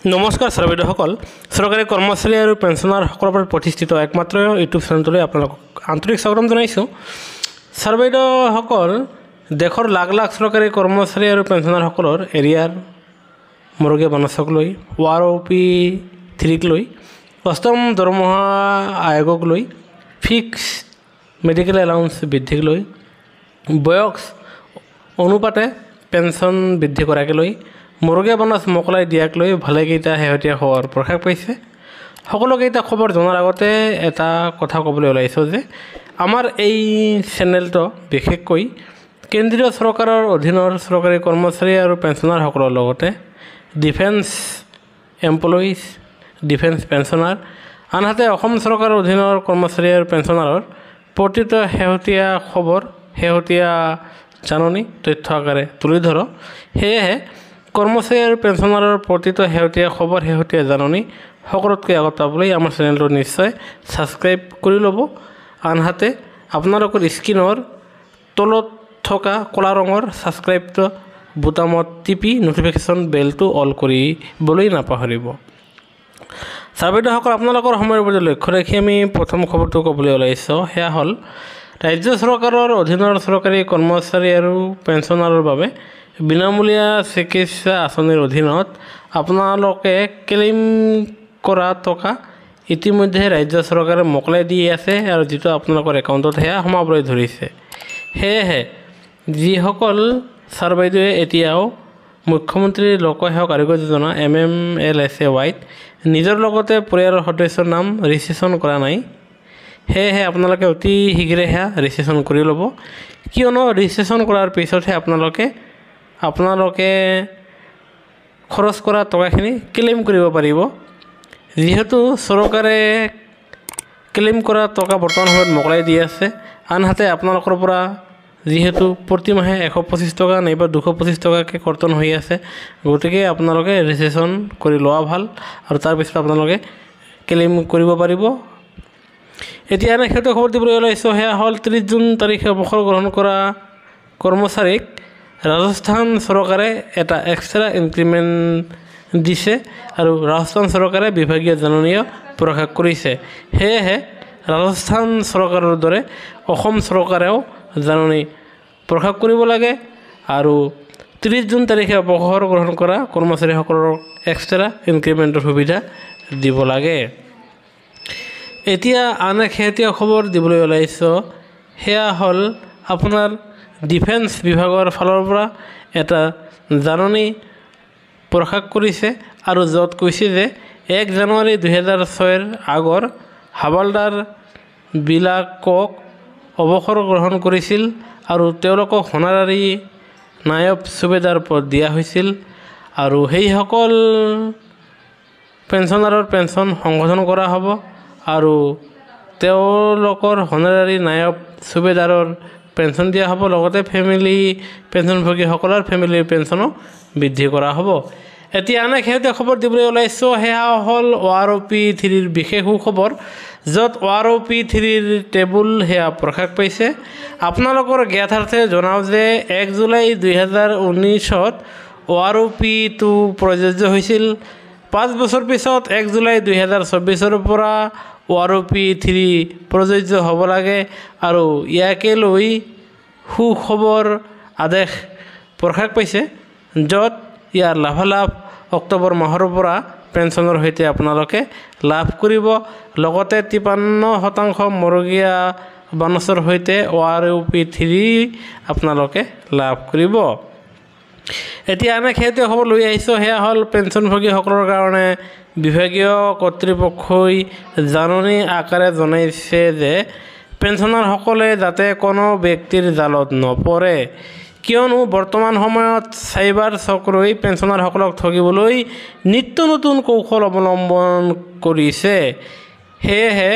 নমস্কাৰ ছাৰবাইদেউসকল চৰকাৰী কৰ্মচাৰী আৰু পেঞ্চনাৰসকলৰ ওপৰত প্ৰতিষ্ঠিত একমাত্ৰ ইউটিউব চেনেলটোলৈ আপোনালোকক আন্তৰিক স্বাগতম জনাইছোঁ। ছাৰবাইদেউসকল দেশৰ লাখ লাখ চৰকাৰী কৰ্মচাৰী আৰু পেঞ্চনাৰসকলৰ এৰিয়াৰ মৰগীয়া বানচক লৈ ৱাৰ অ' পি থ্ৰীক লৈ অষ্টম দৰমহা আয়োগক লৈ ফিক্স মেডিকেল এলাউন্স বৃদ্ধিক লৈ বয়স অনুপাতে পেঞ্চন বৃদ্ধি কৰাকে লৈ মৰগীয়া বনাছ মোকলাই দিয়াক লৈ ভালেকেইটা শেহতীয়া খবৰ প্ৰকাশ পাইছে। সকলোকেইটা খবৰ জনাৰ আগতে এটা কথা ক'বলৈ ওলাইছোঁ যে আমাৰ এই চেনেলটো বিশেষকৈ কেন্দ্ৰীয় চৰকাৰৰ অধীনৰ চৰকাৰী কৰ্মচাৰী আৰু পেঞ্চনাৰসকলৰ লগতে ডিফেন্স এমপ্লয়িজ ডিফেন্স পেঞ্চনাৰ আনহাতে অসম চৰকাৰৰ অধীনৰ কৰ্মচাৰী আৰু পেঞ্চনাৰৰ প্ৰতিটো শেহতীয়া খবৰ শেহতীয়া জাননী তথ্য আকাৰে তুলি ধৰোঁ। সেয়েহে কৰ্মচাৰী আৰু পেঞ্চনাৰৰ প্ৰতিটো শেহতীয়া খবৰ শেহতীয়া জাননী সকলোতকৈ আগত পাবলৈ আমাৰ চেনেলটো নিশ্চয় ছাবস্ক্ৰাইব কৰি ল'ব। আনহাতে আপোনালোকৰ স্ক্ৰীণৰ তলত থকা ক'লা ৰঙৰ ছাবস্ক্ৰাইবটো বুটামত টিপি ন'টিফিকেশ্যন বেলটো অল কৰিবলৈ নাপাহৰিব। ছাৰবাইদেউসকল আপোনালোকৰ সময়ৰ প্ৰতি লক্ষ্য ৰাখি আমি প্ৰথম খবৰটো ক'বলৈ ওলাইছোঁ। সেয়া হ'ল ৰাজ্য চৰকাৰৰ অধীনৰ চৰকাৰী কৰ্মচাৰী আৰু পেঞ্চনাৰৰ বাবে বিনামূলীয়া চিকিৎসা আঁচনিৰ অধীনত আপোনালোকে ক্লেইম কৰা টকা ইতিমধ্যে ৰাজ্য চৰকাৰে মোকলাই দি আছে আৰু যিটো আপোনালোকৰ একাউণ্টত সেয়া সোমাবলৈ ধৰিছে। সেয়েহে যিসকল ছাৰ বাইদেৱে এতিয়াও মুখ্যমন্ত্ৰী লোকসেৱক আৰোগ্য যোজনা M M L S A ৱাইত নিজৰ লগতে পৰিয়ালৰ সদস্যৰ নাম ৰেজিষ্ট্ৰেশ্যন কৰা নাই সেয়েহে আপোনালোকে অতি শীঘ্ৰে সেয়া ৰেজিষ্ট্ৰেশ্যন কৰি ল'ব। কিয়নো ৰেজিষ্ট্ৰেশ্যন কৰাৰ পিছতহে আপোনালোকে আপোনালোকে খৰচ কৰা টকাখিনি ক্লেইম কৰিব পাৰিব। যিহেতু চৰকাৰে ক্লেইম কৰা টকা বৰ্তমান সময়ত মোকলাই দি আছে আনহাতে আপোনালোকৰ পৰা যিহেতু প্ৰতিমাহে এশ পঁচিছ টকা নাইবা দুশ পঁচিছ টকাকৈ কৰ্তন হৈ আছে গতিকে আপোনালোকে ৰেজিষ্ট্ৰেশ্যন কৰি লোৱা ভাল আৰু তাৰপিছত আপোনালোকে ক্লেইম কৰিব পাৰিব। এতিয়া এনে ক্ষেত্ৰত খবৰ দিবলৈ ওলাইছোঁ সেয়া হ'ল ত্ৰিছ জুন তাৰিখে অৱসৰ গ্ৰহণ কৰা কৰ্মচাৰীক ৰাজস্থান চৰকাৰে এটা এক্সট্ৰা ইনক্ৰিমেণ্ট দিছে আৰু ৰাজস্থান চৰকাৰে বিভাগীয় জাননীও প্ৰকাশ কৰিছে। সেয়েহে ৰাজস্থান চৰকাৰৰ দৰে অসম চৰকাৰেও জাননী প্ৰকাশ কৰিব লাগে আৰু ত্ৰিছ জুন তাৰিখে অৱসৰ গ্ৰহণ কৰা কৰ্মচাৰীসকলক এক্সট্ৰা ইনক্ৰিমেণ্টৰ সুবিধা দিব লাগে। এতিয়া আন এক শেহতীয়া খবৰ দিবলৈ ওলাইছোঁ। সেয়া হ'ল আপোনাৰ ডিফেন্স বিভাগৰ ফালৰ পৰা এটা জাননী প্ৰকাশ কৰিছে আৰু য'ত কৈছে যে এক জানুৱাৰী দুহেজাৰ ছয়ৰ আগৰ হাৱালদাৰবিলাকক অৱসৰ গ্ৰহণ কৰিছিল আৰু তেওঁলোকক হোনাৰাৰী নায়ব চুবেদাৰ পদ দিয়া হৈছিল আৰু সেইসকল পেঞ্চনাৰৰ পেঞ্চন সংশোধন কৰা হ'ব আৰু তেওঁলোকৰ হোনাৰাৰী নায়ব চুবেদাৰৰ পেঞ্চন দিয়া হ'ব লগতে ফেমিলি পেঞ্চনভোগীসকলৰ ফেমিলিৰ পেঞ্চনো বৃদ্ধি কৰা হ'ব। এতিয়া আন এক শেহতীয়া খবৰ দিবলৈ ওলাইছোঁ। সেয়া হ'ল ৱাৰ অ' পি থ্ৰীৰ বিশেষ সুখবৰ য'ত ৱাৰ অ' পি থ্ৰীৰ টেবুল সেয়া প্ৰকাশ পাইছে। আপোনালোকৰ জ্ঞাতাৰ্থে জনাওঁ যে এক জুলাই দুহেজাৰ ঊনৈছত ৱাৰ অ' পিটো প্ৰযোজ্য হৈছিল। পাঁচ বছৰ পিছত এক জুলাই দুহেজাৰ চৌবিছৰ পৰা অ' পি থ্ৰী প্ৰযোজ্য হ'ব লাগে আৰু ইয়াকে লৈ সুখবৰ আদেশ প্ৰকাশ পাইছে য'ত ইয়াৰ লাভালাভ অক্টোবৰ মাহৰ পৰা পেঞ্চনৰ সৈতে আপোনালোকে লাভ কৰিব। লগতে তিপ্পান্ন শতাংশ মৰগীয়া বানচৰ সৈতে অ' পি থ্ৰী আপোনালোকে লাভ কৰিব। এতিয়া আন শেহতীয়া খবৰ লৈ আহিছোঁ। সেয়া হ'ল পেঞ্চনভোগীসকলৰ কাৰণে বিভাগীয় কৰ্তৃপক্ষই জাননী আকাৰে জনাইছে যে পেঞ্চনাৰসকলে যাতে কোনো ব্যক্তিৰ জালত নপৰে। কিয়নো বৰ্তমান সময়ত চাইবাৰ চক্ৰই পেঞ্চনাৰসকলক ঠগিবলৈ নিত্য নতুন কৌশল অৱলম্বন কৰিছে। সেয়েহে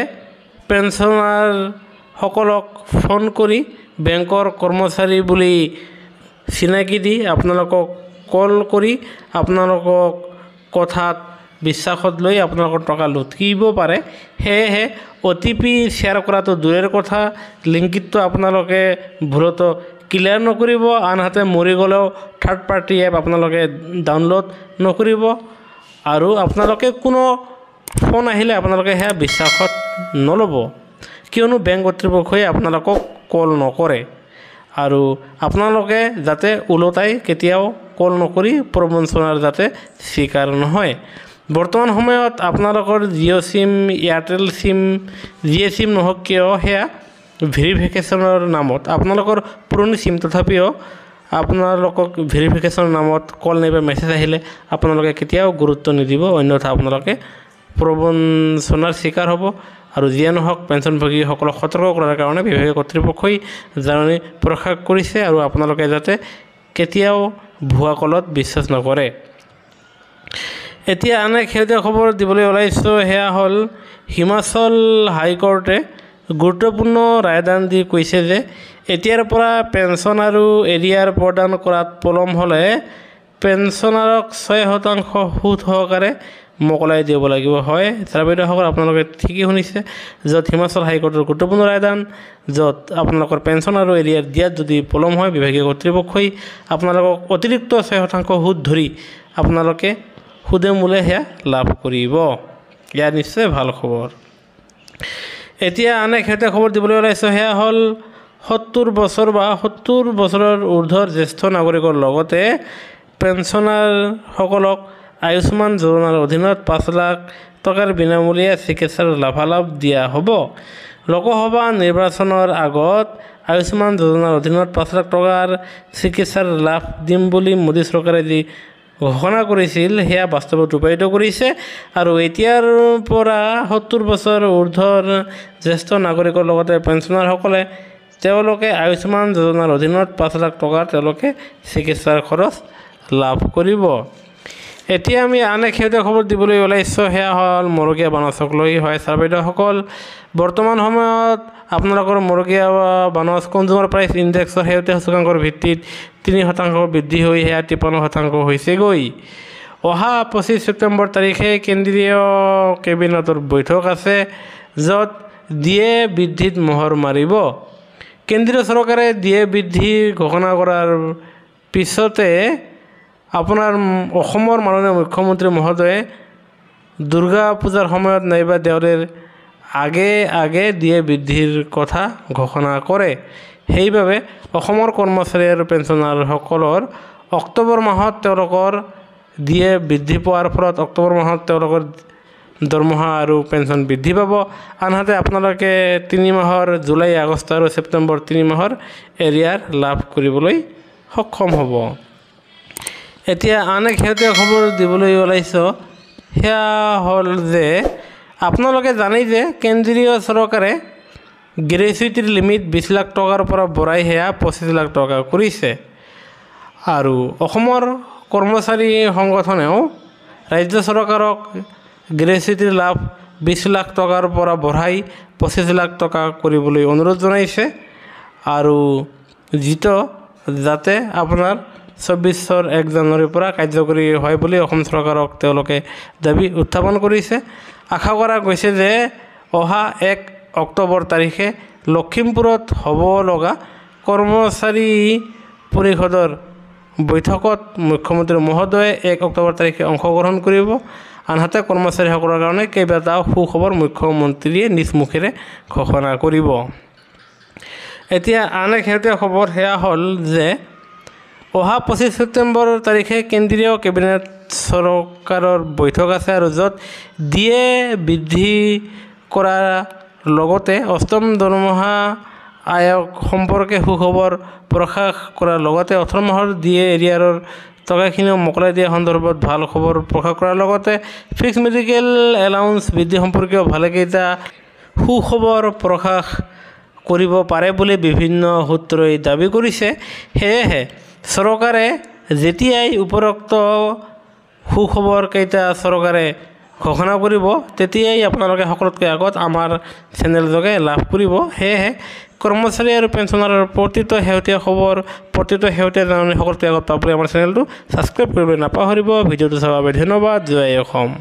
পেঞ্চনাৰসকলক ফোন কৰি বেংকৰ কৰ্মচাৰী বুলি চিনাকি দি আপোনালোকক কল কৰি আপোনালোকক কথাত বিশ্বাসত লৈ আপোনালোকৰ টকা লুটিব পাৰে। সেয়েহে অ' টি পি শ্বেয়াৰ কৰাটো দূৰৰ কথা লিংকিতটো আপোনালোকে ভুলতো ক্লিয়াৰ নকৰিব আনহাতে মৰি গ'লেও থাৰ্ড পাৰ্টি এপ আপোনালোকে ডাউনলোড নকৰিব আৰু আপোনালোকে কোনো ফোন আহিলে আপোনালোকে সেয়া বিশ্বাসত নল'ব। কিয়নো বেংক কৰ্তৃপক্ষই আপোনালোকক কল নকৰে। আৰু আপোনালোকে যাতে ওলোটাই কেতিয়াও কল নকৰি প্ৰবঞ্চনাৰ যাতে চিকাৰ নহয়। বৰ্তমান সময়ত আপোনালোকৰ জিঅ' চিম এয়াৰটেল চিম যিয়ে চিম নহওক কিয় সেয়া ভেৰিফিকেশ্যনৰ নামত আপোনালোকৰ পুৰণি চিম তথাপিও আপোনালোকক ভেৰিফিকেশ্যনৰ নামত কল নাইবা মেছেজ আহিলে আপোনালোকে কেতিয়াও গুৰুত্ব নিদিব অন্যথা আপোনালোকে প্ৰবঞ্চনাৰ চিকাৰ হ'ব আৰু যিয়ে নহওক পেঞ্চনভোগীসকলক সতৰ্ক কৰাৰ কাৰণে বিভাগীয় কৰ্তৃপক্ষই জাননী প্ৰকাশ কৰিছে আৰু আপোনালোকে যাতে কেতিয়াও ভুৱা কলত বিশ্বাস নকৰে। এতিয়া আন এক শেহতীয়া খবৰ দিবলৈ ওলাইছোঁ সেয়া হ'ল হিমাচল হাইকোৰ্টে গুৰুত্বপূৰ্ণ ৰায়দান দি কৈছে যে এতিয়াৰ পৰা পেঞ্চন আৰু এৰিয়াৰ প্ৰদান কৰাত পলম হ'লে পেঞ্চনাৰক ছয় শতাংশ সুদ সহকাৰে মোকলাই দিব লাগিব। হয় ছাৰবেদসকল আপোনালোকে ঠিকেই শুনিছে য'ত হিমাচল হাইকোৰ্টৰ গুৰুত্বপূৰ্ণ ৰায়দান য'ত আপোনালোকৰ পেঞ্চন আৰু এৰিয়াৰ দিয়াত যদি পলম হয় বিভাগীয় কৰ্তৃপক্ষই আপোনালোকক অতিৰিক্ত ছয় শতাংশ সুদ ধৰি আপোনালোকে সুদে মূলে সেয়া লাভ কৰিব। ইয়াৰ নিশ্চয় ভাল খবৰ। এতিয়া আন এক শেহতীয়া খবৰ দিবলৈ ওলাইছোঁ সেয়া হ'ল সত্তৰ বছৰ বা সত্তৰ বছৰৰ ঊৰ্ধৰ জ্যেষ্ঠ নাগৰিকৰ লগতে পেঞ্চনাৰসকলক আয়ুষ্মান যোজনাৰ অধীনত পাঁচ লাখ টকাৰ বিনামূলীয়া চিকিৎসাৰ লাভালাভ দিয়া হ'ব। লোকসভা নিৰ্বাচনৰ আগত আয়ুষ্মান যোজনাৰ অধীনত পাঁচ লাখ টকাৰ চিকিৎসাৰ লাভ দিম বুলি মোদী চৰকাৰে যি ঘোষণা কৰিছিল সেয়া বাস্তৱত ৰূপায়িত কৰিছে। আৰু এতিয়াৰ পৰা সত্তৰ বছৰ ঊৰ্ধৰ জ্যেষ্ঠ নাগৰিকৰ লগতে পেঞ্চনাৰসকলে তেওঁলোকে আয়ুষ্মান যোজনাৰ অধীনত পাঁচ লাখ টকাৰ তেওঁলোকে চিকিৎসাৰ খৰচ লাভ কৰিব। এতিয়া আমি আন এক শেহতীয়া খবৰ দিবলৈ ওলাইছোঁ সেয়া হ'ল মৰগীয়া বানচক লৈ হয় ছাৰ বাইদেউসকল বৰ্তমান সময়ত আপোনালোকৰ মৰগীয়া বানচ কনজুমাৰ প্ৰাইচ ইণ্ডেক্সৰ শেহতীয়া সূচকাংকৰ ভিত্তিত তিনি শতাংশ বৃদ্ধি হৈ সেয়া তিপ্পান্ন শতাংশ হৈছেগৈ। অহা পঁচিছ ছেপ্টেম্বৰ তাৰিখে কেন্দ্ৰীয় কেবিনেটৰ বৈঠক আছে য'ত দিয়ে বৃদ্ধিত মোহৰ মাৰিব। কেন্দ্ৰীয় চৰকাৰে দিয়ে বৃদ্ধি ঘোষণা কৰাৰ পিছতে আপোনাৰ অসমৰ মাননীয় মুখ্যমন্ত্ৰী মহোদয়ে দুৰ্গা পূজাৰ সময়ত নাইবা দেওৰীৰ আগে আগে দিয়ে বৃদ্ধিৰ কথা ঘোষণা কৰে। সেইবাবে অসমৰ কৰ্মচাৰী আৰু পেঞ্চনাৰসকলৰ অক্টোবৰ মাহত তেওঁলোকৰ দিয়ে বৃদ্ধি পোৱাৰ ফলত অক্টোবৰ মাহত তেওঁলোকৰ দৰমহা আৰু পেঞ্চন বৃদ্ধি পাব। আনহাতে আপোনালোকে তিনি মাহৰ জুলাই আগষ্ট আৰু ছেপ্টেম্বৰ তিনি মাহৰ এৰিয়াৰ লাভ কৰিবলৈ সক্ষম হ'ব। এতিয়া আন এক শেহতীয়া খবৰ দিবলৈ ওলাইছোঁ। সেয়া হ'ল যে আপোনালোকে জানেই যে কেন্দ্ৰীয় চৰকাৰে গ্ৰেচুইটিৰ লিমিট বিছ লাখ টকাৰ পৰা বঢ়াই সেয়া পঁচিছ লাখ টকা কৰিছে। আৰু অসমৰ কৰ্মচাৰী সংগঠনেও ৰাজ্য চৰকাৰক গ্ৰেচুইটিৰ লাভ বিছ লাখ টকাৰ পৰা বঢ়াই পঁচিছ লাখ টকা কৰিবলৈ অনুৰোধ জনাইছে। আৰু যিটো যাতে আপোনাৰ চৌবিছৰ এক জানুৱাৰীৰ পৰা কাৰ্যকৰী হয় বুলি অসম চৰকাৰক তেওঁলোকে দাবী উত্থাপন কৰিছে। আশা কৰা গৈছে যে অহা এক অক্টোবৰ তাৰিখে লখিমপুৰত হ'ব লগা কৰ্মচাৰী পৰিষদৰ বৈঠকত মুখ্যমন্ত্ৰী মহোদয়ে এক অক্টোবৰ তাৰিখে অংশগ্ৰহণ কৰিব। আনহাতে কৰ্মচাৰীসকলৰ কাৰণে কেইবাটাও সুখবৰ মুখ্যমন্ত্ৰীয়ে নিজ মুখেৰে ঘোষণা কৰিব। এতিয়া আন এক শেহতীয়া খবৰ সেয়া হ'ল যে অহা পঁচিছ ছেপ্টেম্বৰ তাৰিখে কেন্দ্ৰীয় কেবিনেট চৰকাৰৰ বৈঠক আছে আৰু য'ত দিয়ে বৃদ্ধি কৰাৰ লগতে অষ্টম দৰমহা আয়োগ সম্পৰ্কে সুখবৰ প্ৰকাশ কৰাৰ লগতে ওঠৰ মাহৰ দিয়ে এৰিয়াৰৰ টকাখিনিও মোকলাই দিয়া সন্দৰ্ভত ভাল খবৰ প্ৰকাশ কৰাৰ লগতে ফিক্স মেডিকেল এলাউন্স বৃদ্ধি সম্পৰ্কীয় ভালেকেইটা সুখবৰ প্ৰকাশ কৰিব পাৰে বুলি বিভিন্ন সূত্ৰই দাবী কৰিছে। সেয়েহে চৰকাৰে যেতিয়াই উপৰোক্ত সুখবৰকেইটা চৰকাৰে ঘোষণা কৰিব তেতিয়াই আপোনালোকে সকলোতকৈ আগত আমাৰ চেনেলযোগে লাভ কৰিব। সেয়েহে কৰ্মচাৰী আৰু পেঞ্চনাৰৰ প্ৰতিটো শেহতীয়া খবৰ প্ৰতিটো শেহতীয়া জাননী সকলোতকৈ আগত পাবলৈ আমাৰ চেনেলটো ছাবস্ক্ৰাইব কৰিবলৈ নাপাহৰিব। ভিডিঅ'টো চাবৰ বাবে ধন্যবাদ। জয় অসম।